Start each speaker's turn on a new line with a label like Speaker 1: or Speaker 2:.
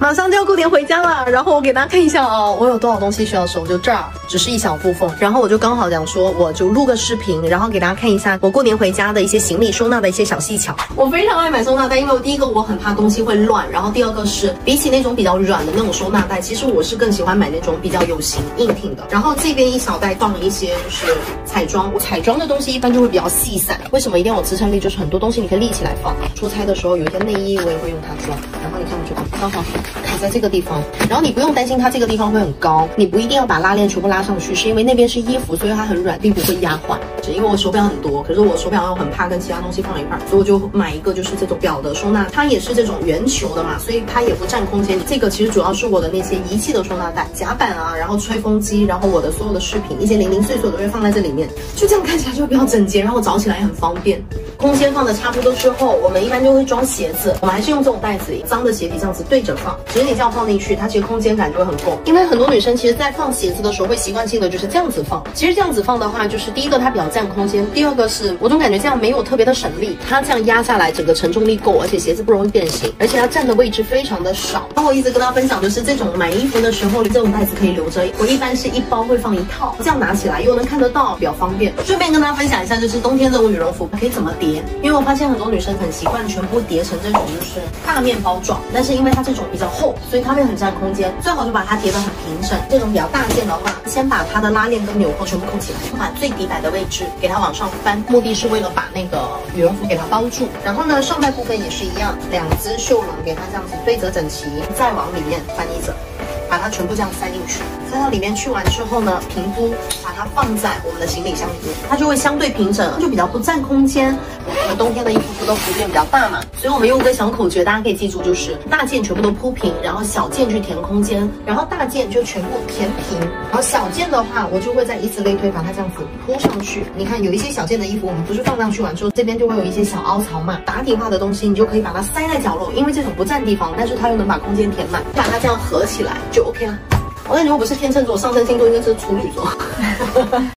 Speaker 1: 马上就要过年回家了，然后我给大家看一下哦，我有多少东西需要收，就这儿只是一小部分，然后我就刚好讲说，我就录个视频，然后给大家看一下我过年回家的一些行李收纳的一些小技巧。我非常爱买收纳袋，因为我第一个我很怕东西会乱，然后第二个是比起那种比较软的那种收纳袋，其实我是更喜欢买那种比较有型硬挺的。然后这边一小袋放一些就是彩妆，我彩妆的东西一般就会比较细散，为什么一定要有支撑力？就是很多东西你可以立起来放。出差的时候有一些内衣我也会用它装，然后你看我就刚好卡在这个地方，然后你不用担心它这个地方会很高，你不一定要把拉链全部拉上去，是因为那边是衣服，所以它很软，并不会压坏。只因为我手表很多，可是我手表又很怕跟其他东西放一块，所以我就买一个就是这种表的收纳，它也是这种圆球的嘛，所以它也不占空间。这个其实主要是我的那些仪器的收纳袋，夹板啊，然后吹风机，然后我的所有的饰品，一些零零碎碎的都会放在这里面，就这样看起来就比较整洁，然后找起来也很方便。空间放的差不多之后，我们一般就会装鞋子，我们还是用这种袋子，脏的鞋底这样子对着放，其实你这样放进去，它其实空间感就会很够。因为很多女生其实在放鞋子的时候会习惯性的就是这样子放，其实这样子放的话，就是第一个它比较占空间，第二个是我总感觉这样没有特别的省力，它这样压下来整个承重力够，而且鞋子不容易变形，而且它占的位置非常的少。然后我一直跟大家分享就是这种买衣服的时候，这种袋子可以留着，我一般是一包会放一套，这样拿起来又能看得到，比较方便。顺便跟大家分享一下，就是冬天这种羽绒服可以怎么叠，因为我发现。很多女生很习惯全部叠成这种就是大面包状，但是因为它这种比较厚，所以它会很占空间。最好就把它叠得很平整。这种比较大件的话，先把它的拉链跟纽扣全部扣起来，把最底摆的位置给它往上翻，目的是为了把那个羽绒服给它包住。然后呢，上半部分也是一样，两只袖笼给它这样子对折整齐，再往里面翻一折。把它全部这样塞进去，塞到里面去完之后呢，平铺，把它放在我们的行李箱里面，它就会相对平整，就比较不占空间。冬天的衣服不都普遍比较大嘛，所以我们用个小口诀，大家可以记住，就是大件全部都铺平，然后小件去填空间，然后大件就全部填平，然后小件的话，我就会再以此类推，把它这样子铺上去。你看有一些小件的衣服，我们不是放上去完之后，这边就会有一些小凹槽嘛，打底化的东西，你就可以把它塞在角落，因为这种不占地方，但是它又能把空间填满，把它这样合起来。就 OK 了。我感觉我不是天秤座，上升星座应该是处女座。